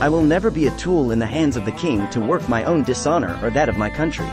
I will never be a tool in the hands of the king to work my own dishonor or that of my country.